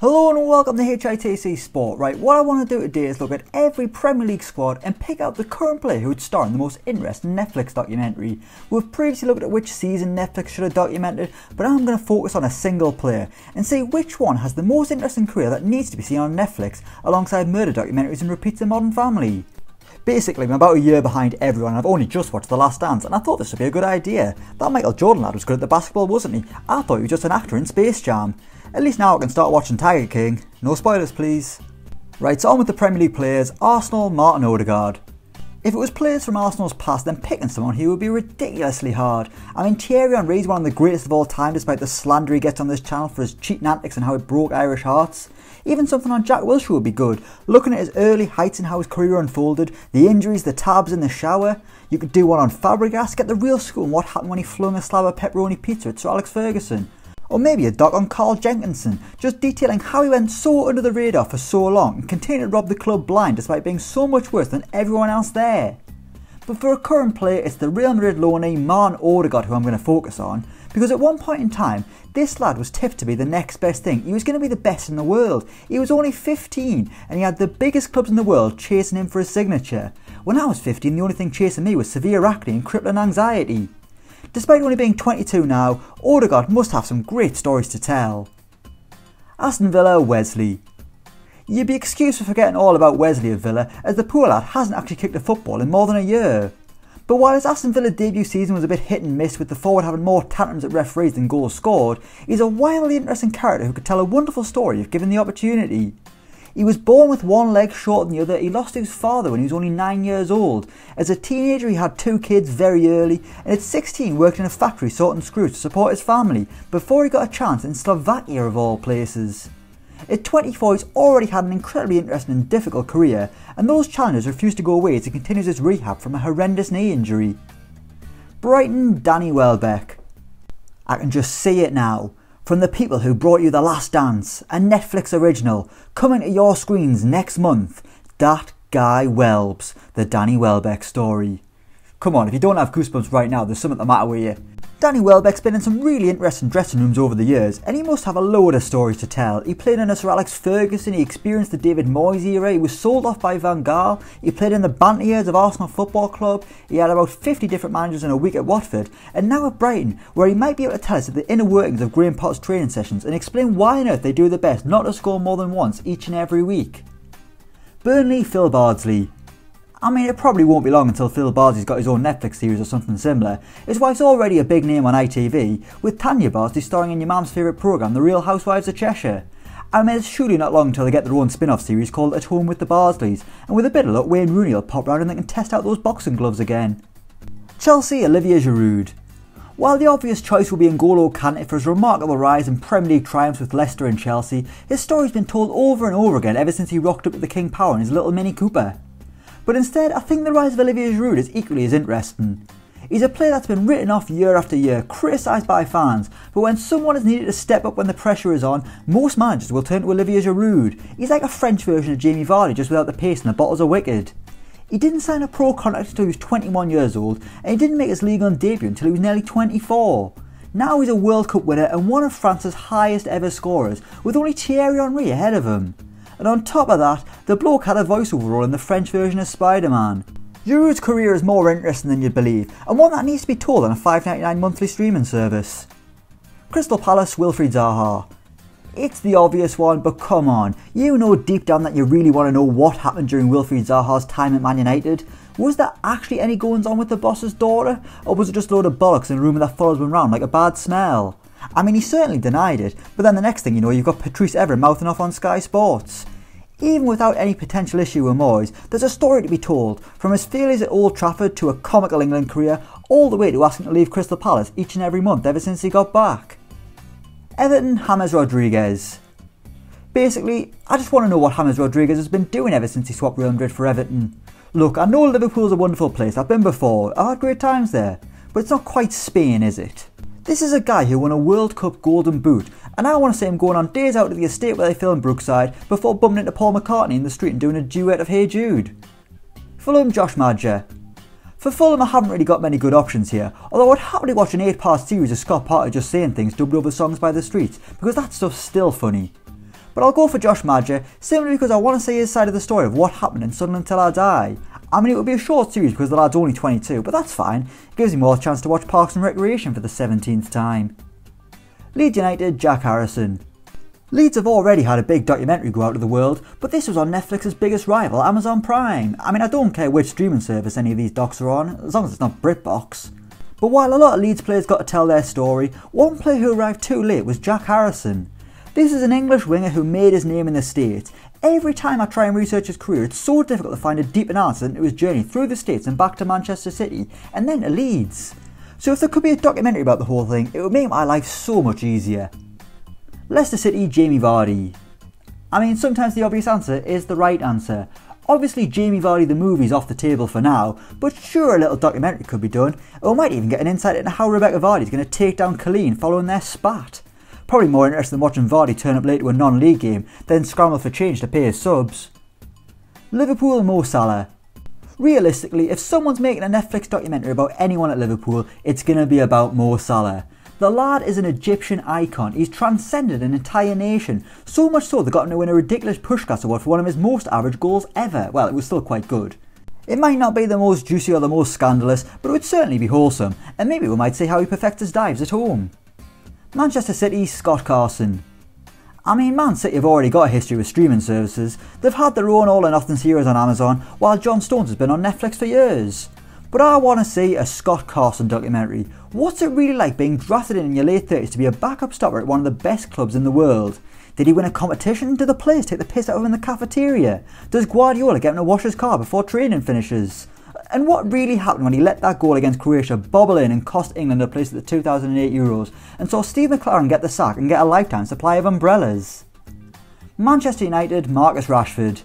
Hello and welcome to HITC Sport. Right, what I want to do today is look at every Premier League squad and pick out the current player who would star in the most interesting Netflix documentary. We've previously looked at which season Netflix should have documented, but I'm going to focus on a single player and see which one has the most interesting career that needs to be seen on Netflix alongside murder documentaries and repeats in Modern Family. Basically, I'm about a year behind everyone I've only just watched The Last Dance and I thought this would be a good idea. That Michael Jordan lad was good at the basketball, wasn't he? I thought he was just an actor in Space Jam. At least now I can start watching Tiger King. No spoilers, please. Right, so on with the Premier League players. Arsenal, Martin Odegaard. If it was players from Arsenal's past, then picking someone here would be ridiculously hard. I mean, Thierry Henry is one of the greatest of all time, despite the slander he gets on this channel for his cheating antics and how it broke Irish hearts. Even something on Jack Wilshere would be good, looking at his early heights and how his career unfolded, the injuries, the tabs in the shower. You could do one on Fabregas, get the real scoop on what happened when he flung a slab of pepperoni pizza at Sir Alex Ferguson. Or maybe a doc on Carl Jenkinson, just detailing how he went so under the radar for so long and continued to rob the club blind despite being so much worse than everyone else there. But for a current player, it's the Real Madrid loanee Martin Odegaard who I'm going to focus on, because at one point in time, this lad was tipped to be the next best thing. He was going to be the best in the world. He was only 15, and he had the biggest clubs in the world chasing him for his signature. When I was 15, the only thing chasing me was severe acne and crippling anxiety. Despite only being 22 now, Odegaard must have some great stories to tell. Aston Villa Wesley You'd be excused for forgetting all about Wesley of Villa, as the poor lad hasn't actually kicked a football in more than a year. But while his Aston Villa debut season was a bit hit and miss with the forward having more tantrums at referees than goals scored, he's a wildly interesting character who could tell a wonderful story if given the opportunity. He was born with one leg shorter than the other. He lost his father when he was only 9 years old. As a teenager, he had two kids very early, and at 16 worked in a factory sorting screws to support his family before he got a chance in Slovakia of all places. At 24, he's already had an incredibly interesting and difficult career, and those challenges refused to go away as he continues his rehab from a horrendous knee injury. Brighton Danny Welbeck. I can just see it now. From the people who brought you The Last Dance, a Netflix original, coming to your screens next month, That Guy Welbs, the Danny Welbeck story. Come on, if you don't have goosebumps right now, there's something the matter with you. Danny Welbeck's been in some really interesting dressing rooms over the years, and he must have a load of stories to tell. He played under Sir Alex Ferguson, he experienced the David Moyes era, he was sold off by Van Gaal, he played in the banter years of Arsenal Football Club, he had about 50 different managers in a week at Watford, and now at Brighton, where he might be able to tell us the inner workings of Graham Potter's training sessions and explain why on earth they do their best not to score more than once each and every week. Burnley Phil Bardsley I mean, it probably won't be long until Phil Bardsley's got his own Netflix series or something similar. His wife's already a big name on ITV, with Tanya Bardsley starring in your mum's favourite programme, The Real Housewives of Cheshire. I mean, it's surely not long until they get their own spin off series called At Home with the Bardsleys, and with a bit of luck, Wayne Rooney will pop round and they can test out those boxing gloves again. Chelsea Olivier Giroud. While the obvious choice will be N'Golo Kante for his remarkable rise in Premier League triumphs with Leicester and Chelsea, his story's been told over and over again ever since he rocked up at the King Power in his little Mini Cooper. But instead, I think the rise of Olivier Giroud is equally as interesting. He's a player that's been written off year after year, criticised by fans, but when someone is needed to step up when the pressure is on, most managers will turn to Olivier Giroud. He's like a French version of Jamie Vardy, just without the pace and the bottles are wicked. He didn't sign a pro contract until he was 21 years old, and he didn't make his league on debut until he was nearly 24. Now he's a World Cup winner and one of France's highest ever scorers, with only Thierry Henry ahead of him. And on top of that, the bloke had a voiceover role in the French version of Spider-Man. Giroud's career is more interesting than you'd believe, and one that needs to be told on a 5.99 monthly streaming service. Crystal Palace Wilfried Zaha. It's the obvious one, but come on, you know deep down that you really want to know what happened during Wilfried Zaha's time at Man United. Was there actually any goings on with the boss's daughter, or was it just a load of bollocks in a rumour that follows him around like a bad smell? I mean, he certainly denied it, but then the next thing you know, you've got Patrice Evra mouthing off on Sky Sports. Even without any potential issue with Moyes, there's a story to be told, from his failures at Old Trafford to a comical England career, all the way to asking to leave Crystal Palace each and every month ever since he got back. Everton James Rodriguez. Basically, I just want to know what James Rodriguez has been doing ever since he swapped Real Madrid for Everton. Look, I know Liverpool's a wonderful place, I've been before, I've had great times there, but it's not quite Spain, is it? This is a guy who won a World Cup Golden Boot, and I want to see him going on days out to the estate where they film Brookside before bumping into Paul McCartney in the street and doing a duet of Hey Jude. Fulham Josh Maja. For Fulham, I haven't really got many good options here, although I'd happily watch an 8 part series of Scott Parker just saying things dubbed over songs by the streets, because that stuff's still funny. but I'll go for Josh Maja simply because I want to see his side of the story of what happened in Sunderland till I die. I mean, it would be a short series because the lad's only 22, but that's fine. It gives me more chance to watch Parks and Recreation for the 17th time. Leeds United, Jack Harrison. Leeds have already had a big documentary go out to the world, but this was on Netflix's biggest rival, Amazon Prime. I mean, I don't care which streaming service any of these docs are on, as long as it's not BritBox. But while a lot of Leeds players got to tell their story, one player who arrived too late was Jack Harrison. This is an English winger who made his name in the States. Every time I try and research his career, it's so difficult to find a deep answer into his journey through the States and back to Manchester City, and then to Leeds. So if there could be a documentary about the whole thing, it would make my life so much easier. Leicester City, Jamie Vardy. I mean, sometimes the obvious answer is the right answer. Obviously, Jamie Vardy the movie's off the table for now, but sure a little documentary could be done, or we might even get an insight into how Rebecca Vardy's going to take down Colleen following their spat. Probably more interesting than watching Vardy turn up late to a non-league game, then scramble for change to pay his subs. Liverpool Mo Salah. Realistically, if someone's making a Netflix documentary about anyone at Liverpool, it's going to be about Mo Salah. The lad is an Egyptian icon. He's transcended an entire nation. So much so they got him to win a ridiculous Puskas award for one of his most average goals ever. Well, it was still quite good. It might not be the most juicy or the most scandalous, but it would certainly be wholesome, and maybe we might see how he perfects his dives at home. Manchester City, Scott Carson. I mean, Man City have already got a history with streaming services. They've had their own All or Nothing series on Amazon, while John Stones has been on Netflix for years. But I want to see a Scott Carson documentary. What's it really like being drafted in, in your late 30s to be a backup stopper at one of the best clubs in the world? Did he win a competition? Do the players take the piss out of him in the cafeteria? Does Guardiola get him to wash his car before training finishes? And what really happened when he let that goal against Croatia bobble in and cost England a place at the 2008 Euros and saw Steve McClaren get the sack and get a lifetime supply of umbrellas? Manchester United, Marcus Rashford.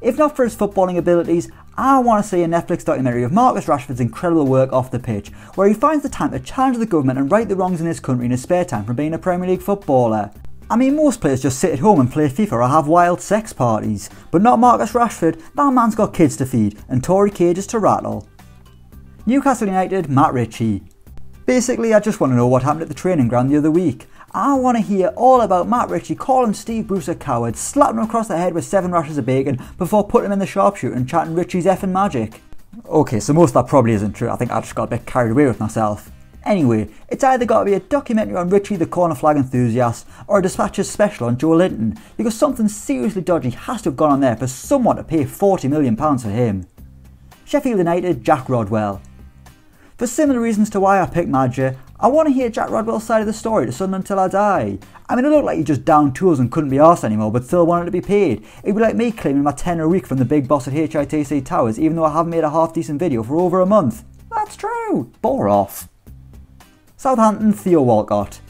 If not for his footballing abilities, I want to see a Netflix documentary of Marcus Rashford's incredible work off the pitch, where he finds the time to challenge the government and right the wrongs in his country in his spare time from being a Premier League footballer. I mean, most players just sit at home and play FIFA or have wild sex parties, but not Marcus Rashford. That man's got kids to feed and Tory cages to rattle. Newcastle United, Matt Ritchie. Basically, I just want to know what happened at the training ground the other week. I want to hear all about Matt Ritchie calling Steve Bruce a coward, slapping him across the head with seven rashers of bacon before putting him in the sharpshooter and chatting Ritchie's effing magic. Okay, so most of that probably isn't true. I think I just got a bit carried away with myself. Anyway, it's either got to be a documentary on Ritchie the corner flag enthusiast or a Dispatches special on Joelinton, because something seriously dodgy has to have gone on there for someone to pay £40 million for him. Sheffield United, Jack Rodwell. For similar reasons to why I picked Maja, I want to hear Jack Rodwell's side of the story to Sunderland till I die. I mean, it looked like he just downed tools and couldn't be arsed anymore, but still wanted to be paid. It'd be like me claiming my 10 a week from the big boss at HITC Towers, even though I haven't made a half decent video for over a month. That's true. Bore off. Southampton, Theo Walcott.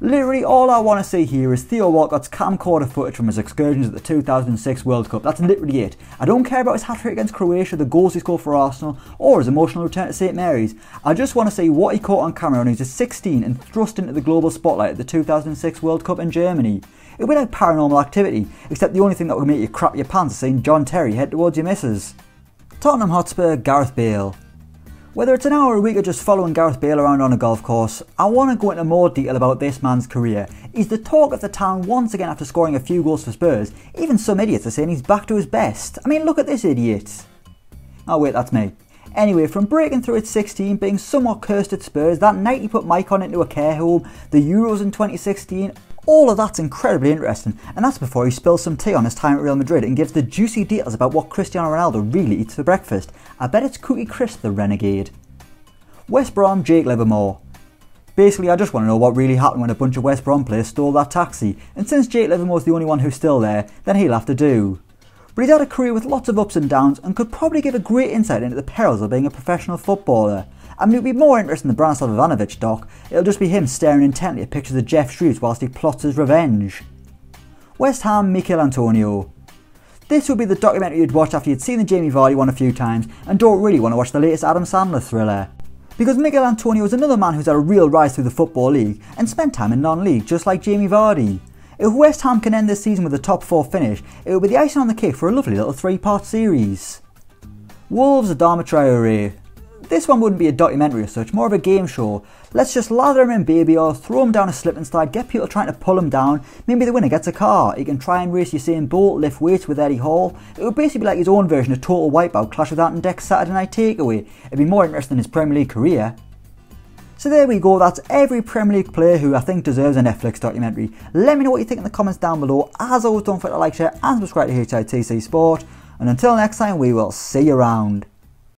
Literally all I want to see here is Theo Walcott's camcorder footage from his excursions at the 2006 World Cup. That's literally it. I don't care about his hat-trick against Croatia, the goals he scored for Arsenal, or his emotional return to St Mary's. I just want to see what he caught on camera when he was 16 and thrust into the global spotlight at the 2006 World Cup in Germany. It would be like paranormal activity, except the only thing that would make you crap your pants is seeing John Terry head towards your missus. Tottenham Hotspur, Gareth Bale. Whether it's an hour a week or just following Gareth Bale around on a golf course, I want to go into more detail about this man's career. He's the talk of the town once again after scoring a few goals for Spurs. Even some idiots are saying he's back to his best. I mean, look at this idiot. Oh wait, that's me. Anyway, from breaking through at 16, being somewhat cursed at Spurs, that night he put Maicon into a care home, the Euros in 2016, all of that's incredibly interesting, and that's before he spills some tea on his time at Real Madrid and gives the juicy details about what Cristiano Ronaldo really eats for breakfast. I bet it's Cookie Crisp the renegade. West Brom, Jake Livermore. Basically, I just want to know what really happened when a bunch of West Brom players stole that taxi, and since Jake Livermore's the only one who's still there, then he'll have to do. But he's had a career with lots of ups and downs and could probably give a great insight into the perils of being a professional footballer. I mean, it would be more interesting than the Branislav Ivanovic doc. It'll just be him staring intently at pictures of Geoff Shreeves whilst he plots his revenge. West Ham, Michail Antonio. This would be the documentary you'd watch after you'd seen the Jamie Vardy one a few times and don't really want to watch the latest Adam Sandler thriller. Because Michail Antonio is another man who's had a real rise through the Football League and spent time in non-league just like Jamie Vardy. If West Ham can end this season with a top 4 finish, it will be the icing on the cake for a lovely little three-part series. Wolves, Adama Traore. this one wouldn't be a documentary as such, more of a game show. Let's just lather him in baby oil, throw him down a slip and slide, get people trying to pull him down. Maybe the winner gets a car. He can try and race Usain Bolt, lift weights with Eddie Hall. It would basically be like his own version of Total Wipeout, Clash of Ant and Dec Saturday Night Takeaway. It'd be more interesting than his Premier League career. So there we go, that's every Premier League player who I think deserves a Netflix documentary. Let me know what you think in the comments down below. As always, don't forget to like, share and subscribe to HITC Sport. And until next time, we will see you around.